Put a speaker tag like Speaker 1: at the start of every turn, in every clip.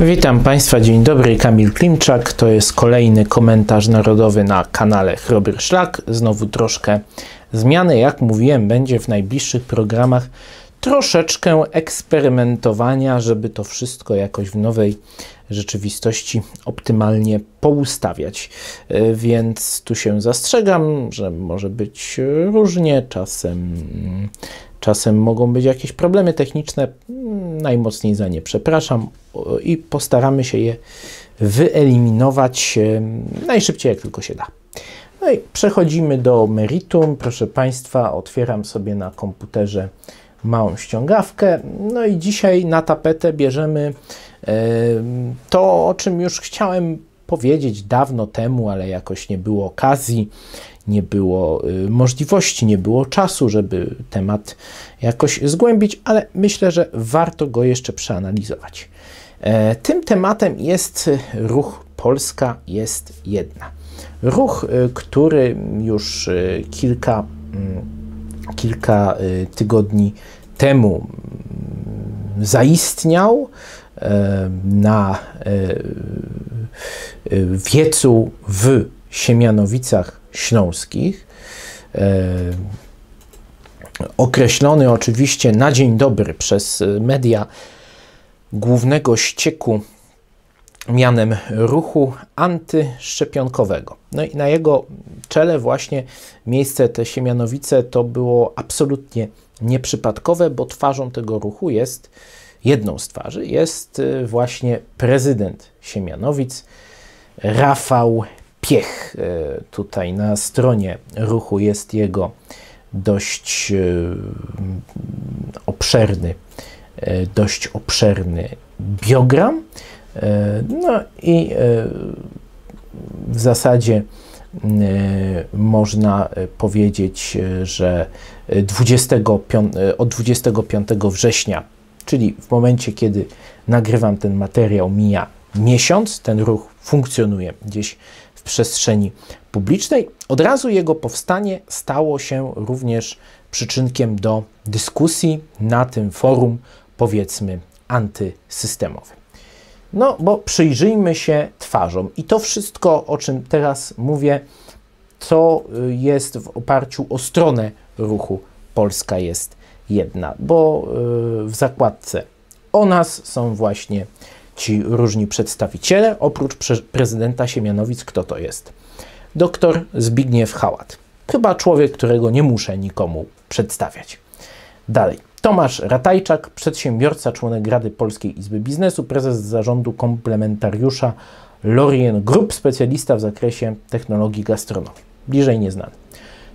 Speaker 1: Witam Państwa, dzień dobry, Kamil Klimczak. To jest kolejny komentarz narodowy na kanale Chrobry Szlak. Znowu troszkę zmiany. Jak mówiłem, będzie w najbliższych programach troszeczkę eksperymentowania, żeby to wszystko jakoś w nowej rzeczywistości optymalnie poustawiać. E, Więc tu się zastrzegam, że może być różnie, czasem, czasem mogą być jakieś problemy techniczne. Najmocniej za nie przepraszam i postaramy się je wyeliminować e, najszybciej jak tylko się da. No i przechodzimy do meritum. Proszę Państwa, otwieram sobie na komputerze małą ściągawkę. No i dzisiaj na tapetę bierzemy e, to, o czym już chciałem powiedzieć dawno temu, ale jakoś nie było okazji, nie było e, możliwości, nie było czasu, żeby temat jakoś zgłębić, ale myślę, że warto go jeszcze przeanalizować. E, tym tematem jest ruch Polska jest jedna. Ruch, który już kilka kilka tygodni temu zaistniał na wiecu w Siemianowicach Śląskich. Określony oczywiście na dzień dobry przez media głównego ścieku mianem ruchu antyszczepionkowego. No i na jego czele właśnie miejsce te Siemianowice to było absolutnie nieprzypadkowe, bo twarzą tego ruchu jest, jedną z twarzy, jest y, właśnie prezydent Siemianowic, Rafał Piech. Y, tutaj na stronie ruchu jest jego dość y, obszerny, dość obszerny biogram. No i w zasadzie można powiedzieć, że 25, od 25 września, czyli w momencie, kiedy nagrywam ten materiał, mija miesiąc, ten ruch funkcjonuje gdzieś w przestrzeni publicznej. Od razu jego powstanie stało się również przyczynkiem do dyskusji na tym forum, powiedzmy, antysystemowym. No, bo przyjrzyjmy się twarzom. I to wszystko, o czym teraz mówię, co jest w oparciu o stronę ruchu Polska jest jedna, bo y, w zakładce o nas są właśnie ci różni przedstawiciele, oprócz prezydenta Siemianowic, kto to jest? Doktor Zbigniew Hałat. Chyba człowiek, którego nie muszę nikomu przedstawiać. Dalej. Tomasz Ratajczak, przedsiębiorca, członek Rady Polskiej Izby Biznesu, prezes zarządu komplementariusza Lorien Group, specjalista w zakresie technologii gastronomii. Bliżej nieznany.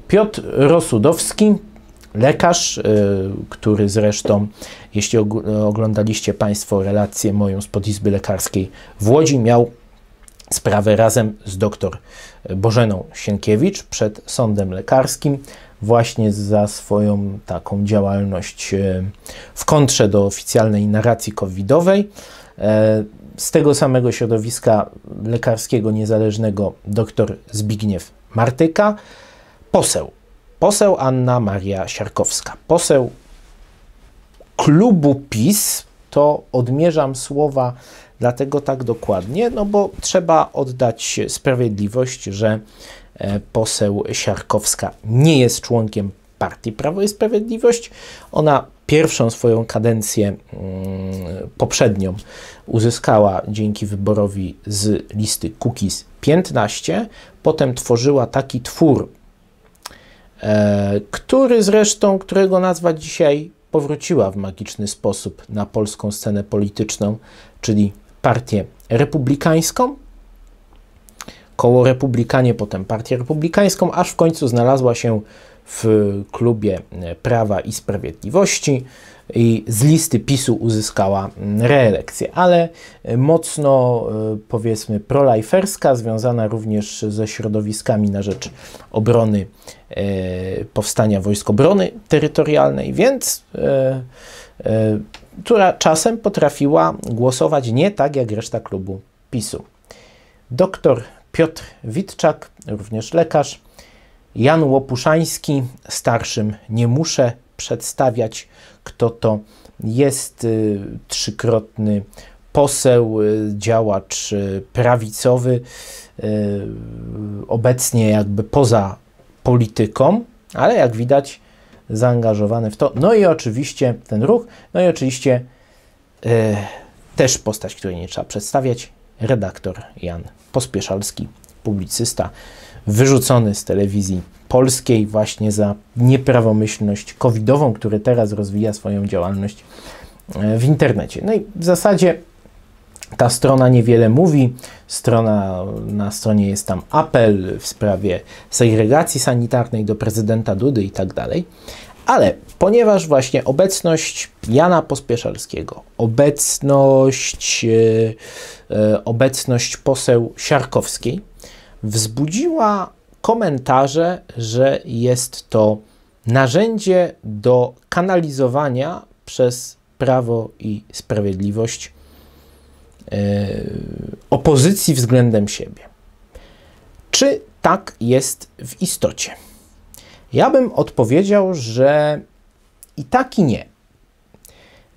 Speaker 1: Piotr Rosudowski, lekarz, y, który zresztą, jeśli oglądaliście Państwo relację moją z podizby lekarskiej w Łodzi, miał sprawę razem z dr Bożeną Sienkiewicz przed sądem lekarskim właśnie za swoją taką działalność y, w kontrze do oficjalnej narracji covidowej. E, z tego samego środowiska lekarskiego niezależnego dr Zbigniew Martyka, poseł. Poseł Anna Maria Siarkowska. Poseł klubu PiS, to odmierzam słowa dlatego tak dokładnie, no bo trzeba oddać sprawiedliwość, że e, poseł Siarkowska nie jest członkiem partii Prawo i Sprawiedliwość. Ona pierwszą swoją kadencję mm, poprzednią uzyskała dzięki wyborowi z listy Kukiz 15. Potem tworzyła taki twór, który zresztą, którego nazwa dzisiaj powróciła w magiczny sposób na polską scenę polityczną, czyli Partię Republikańską. Koło Republikanie, potem Partię Republikańską, aż w końcu znalazła się w klubie Prawa i Sprawiedliwości i z listy PiSu uzyskała reelekcję, ale mocno e, powiedzmy prolajferska, związana również ze środowiskami na rzecz obrony e, powstania Wojsk Obrony Terytorialnej, więc e, która czasem potrafiła głosować nie tak jak reszta klubu PiSu. Doktor Piotr Witczak, również lekarz, Jan Łopuszański, starszym nie muszę przedstawiać, kto to jest y, trzykrotny poseł, działacz prawicowy, obecnie jakby poza polityką, ale jak widać zaangażowany w to. No i oczywiście ten ruch, no i oczywiście też postać, której nie trzeba przedstawiać, redaktor Jan Pospieszalski, publicysta, wyrzucony z telewizji polskiej właśnie za nieprawomyślność covidową, który teraz rozwija swoją działalność e, w internecie. No i w zasadzie ta strona niewiele mówi. Strona, na stronie jest tam apel w sprawie segregacji sanitarnej do prezydenta Dudy i tak dalej. Ale ponieważ właśnie obecność Jana Pospieszalskiego, obecność, e, e, obecność poseł Siarkowskiej wzbudziła komentarze, że jest to narzędzie do kanalizowania przez Prawo i Sprawiedliwość E, opozycji względem siebie. Czy tak jest w istocie? Ja bym odpowiedział, że i tak i nie.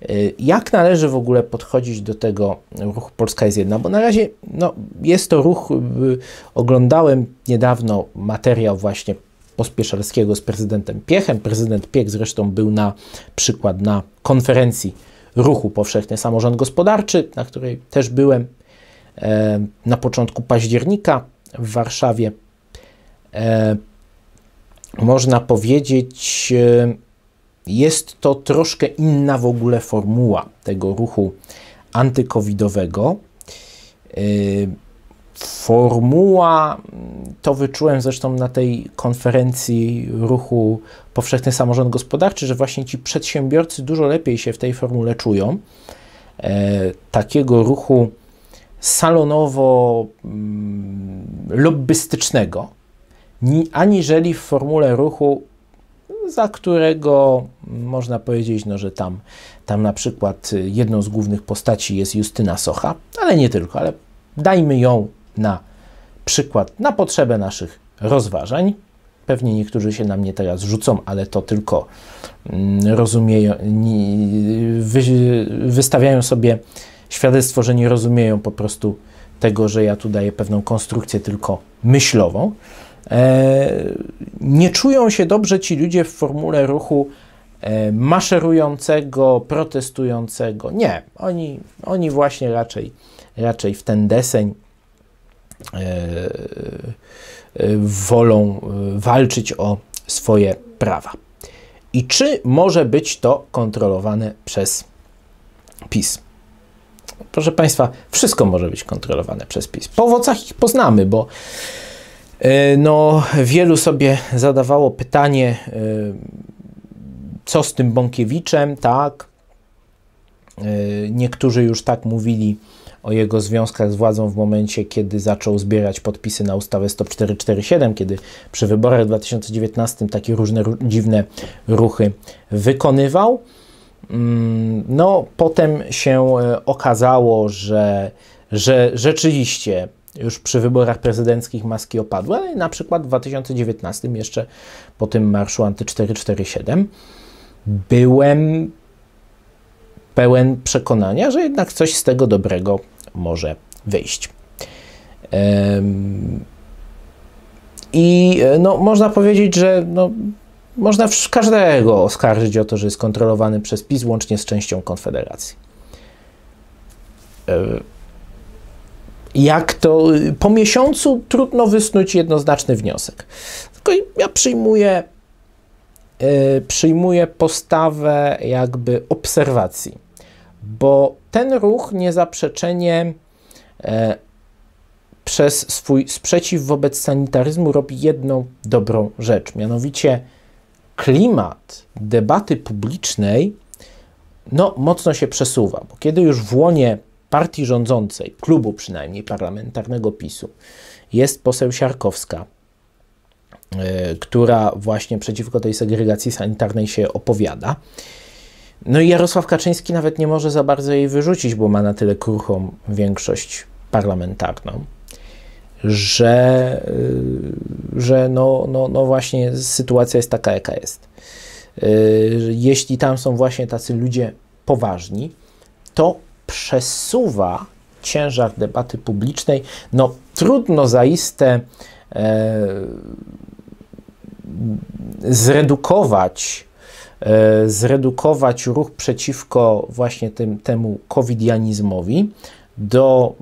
Speaker 1: E, jak należy w ogóle podchodzić do tego ruchu Polska jest jedna? Bo na razie no, jest to ruch, oglądałem niedawno materiał właśnie Pospieszalskiego z prezydentem Piechem. Prezydent Piech zresztą był na przykład na konferencji ruchu Powszechny Samorząd Gospodarczy, na której też byłem e, na początku października w Warszawie. E, można powiedzieć, e, jest to troszkę inna w ogóle formuła tego ruchu antykowidowego. Formuła, to wyczułem zresztą na tej konferencji ruchu Powszechny Samorząd Gospodarczy, że właśnie ci przedsiębiorcy dużo lepiej się w tej formule czują. E, takiego ruchu salonowo-lobbystycznego, mm, aniżeli w formule ruchu, za którego można powiedzieć, no, że tam, tam na przykład jedną z głównych postaci jest Justyna Socha, ale nie tylko, ale dajmy ją na przykład na potrzebę naszych rozważań. Pewnie niektórzy się na mnie teraz rzucą, ale to tylko mm, rozumieją, wystawiają sobie świadectwo, że nie rozumieją po prostu tego, że ja tu daję pewną konstrukcję tylko myślową. E, nie czują się dobrze ci ludzie w formule ruchu e, maszerującego, protestującego. Nie, oni, oni właśnie raczej, raczej w ten deseń E, wolą walczyć o swoje prawa. I czy może być to kontrolowane przez PiS? Proszę Państwa, wszystko może być kontrolowane przez PiS. Po owocach ich poznamy, bo no, wielu sobie zadawało pytanie, co z tym Bąkiewiczem, tak? Niektórzy już tak mówili o jego związkach z władzą w momencie, kiedy zaczął zbierać podpisy na ustawę 10447, kiedy przy wyborach w 2019 takie różne dziwne ruchy wykonywał. Mm, no, potem się e, okazało, że, że rzeczywiście już przy wyborach prezydenckich maski opadły, ale na przykład w 2019, jeszcze po tym marszu anty-447, byłem pełen przekonania, że jednak coś z tego dobrego może wyjść. I no, można powiedzieć, że no, można każdego oskarżyć o to, że jest kontrolowany przez PiS, łącznie z częścią Konfederacji. Jak to po miesiącu trudno wysnuć jednoznaczny wniosek. Tylko ja przyjmuję, e, przyjmuję postawę jakby obserwacji bo ten ruch niezaprzeczenie e, przez swój sprzeciw wobec sanitaryzmu robi jedną dobrą rzecz, mianowicie klimat debaty publicznej no, mocno się przesuwa, bo kiedy już w łonie partii rządzącej, klubu przynajmniej parlamentarnego PiSu, jest poseł Siarkowska, e, która właśnie przeciwko tej segregacji sanitarnej się opowiada, no i Jarosław Kaczyński nawet nie może za bardzo jej wyrzucić, bo ma na tyle kruchą większość parlamentarną, że, y, że no, no, no właśnie sytuacja jest taka, jaka jest. Y, jeśli tam są właśnie tacy ludzie poważni, to przesuwa ciężar debaty publicznej. No, trudno zaiste e, zredukować, e, zredukować ruch przeciwko właśnie tym, temu covidianizmowi do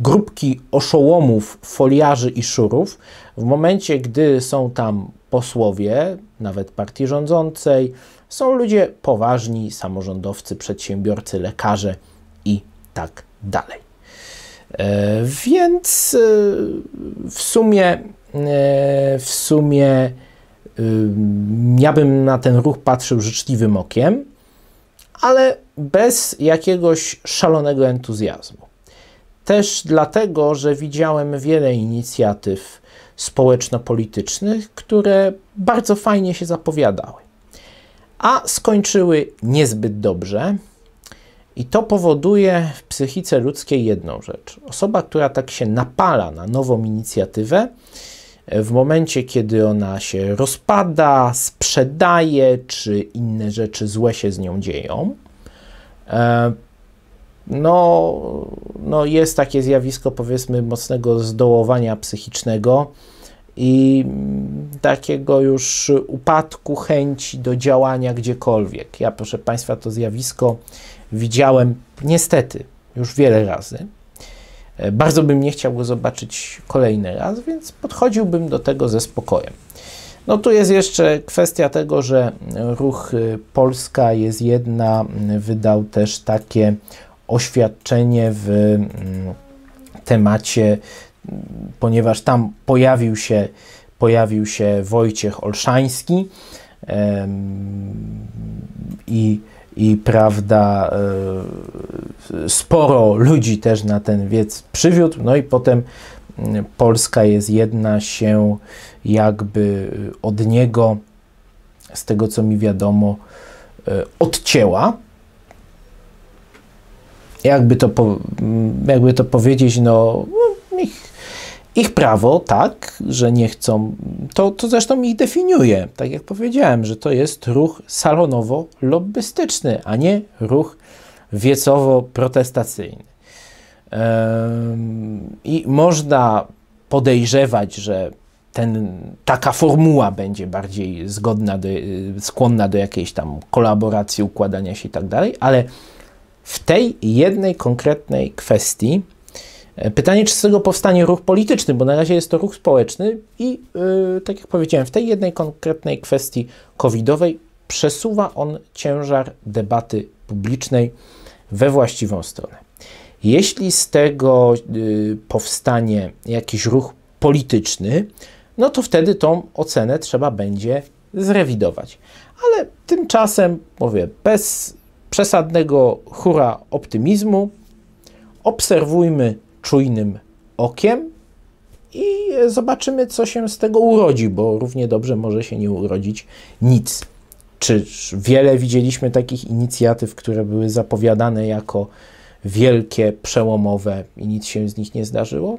Speaker 1: grupki oszołomów, foliarzy i szurów, w momencie, gdy są tam posłowie, nawet partii rządzącej, są ludzie poważni, samorządowcy, przedsiębiorcy, lekarze i tak dalej. E, więc e, w sumie, e, w sumie ja bym na ten ruch patrzył życzliwym okiem, ale bez jakiegoś szalonego entuzjazmu. Też dlatego, że widziałem wiele inicjatyw społeczno-politycznych, które bardzo fajnie się zapowiadały, a skończyły niezbyt dobrze. I to powoduje w psychice ludzkiej jedną rzecz. Osoba, która tak się napala na nową inicjatywę, w momencie, kiedy ona się rozpada, sprzedaje, czy inne rzeczy złe się z nią dzieją, e, no, no jest takie zjawisko, powiedzmy, mocnego zdołowania psychicznego i takiego już upadku chęci do działania gdziekolwiek. Ja, proszę Państwa, to zjawisko widziałem niestety już wiele razy. E, bardzo bym nie chciał go zobaczyć kolejny raz, więc podchodziłbym do tego ze spokojem. No tu jest jeszcze kwestia tego, że ruch y, Polska jest jedna, wydał też takie oświadczenie w temacie, ponieważ tam pojawił się, pojawił się Wojciech Olszański i i prawda, e, sporo ludzi też na ten wiec przywiódł, no i potem mm, Polska jest jedna się jakby od niego, z tego co mi wiadomo, e, odcięła. Jakby to, mm, jakby to powiedzieć, no, no ich ich prawo, tak, że nie chcą, to, to zresztą ich definiuje. Tak jak powiedziałem, że to jest ruch salonowo-lobbystyczny, a nie ruch wiecowo-protestacyjny. I można podejrzewać, że ten, taka formuła będzie bardziej zgodna, do, skłonna do jakiejś tam kolaboracji, układania się i tak dalej, ale w tej jednej konkretnej kwestii pytanie, czy z tego powstanie ruch polityczny, bo na razie jest to ruch społeczny i, yy, tak jak powiedziałem, w tej jednej konkretnej kwestii covidowej przesuwa on ciężar debaty publicznej we właściwą stronę. Jeśli z tego yy, powstanie jakiś ruch polityczny, no to wtedy tą ocenę trzeba będzie zrewidować. Ale tymczasem, mówię, bez przesadnego hura optymizmu, obserwujmy czujnym okiem i zobaczymy, co się z tego urodzi, bo równie dobrze może się nie urodzić nic. Czy wiele widzieliśmy takich inicjatyw, które były zapowiadane jako wielkie, przełomowe i nic się z nich nie zdarzyło?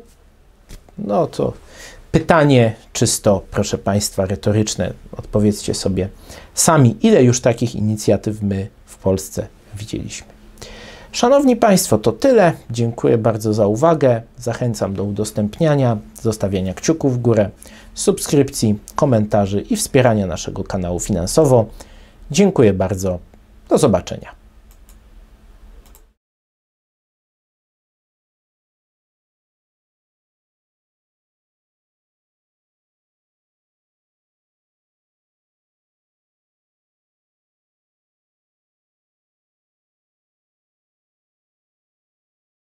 Speaker 1: No to pytanie czysto, proszę Państwa, retoryczne. Odpowiedzcie sobie sami, ile już takich inicjatyw my w Polsce widzieliśmy. Szanowni Państwo, to tyle. Dziękuję bardzo za uwagę. Zachęcam do udostępniania, zostawiania kciuków w górę, subskrypcji, komentarzy i wspierania naszego kanału finansowo. Dziękuję bardzo. Do zobaczenia.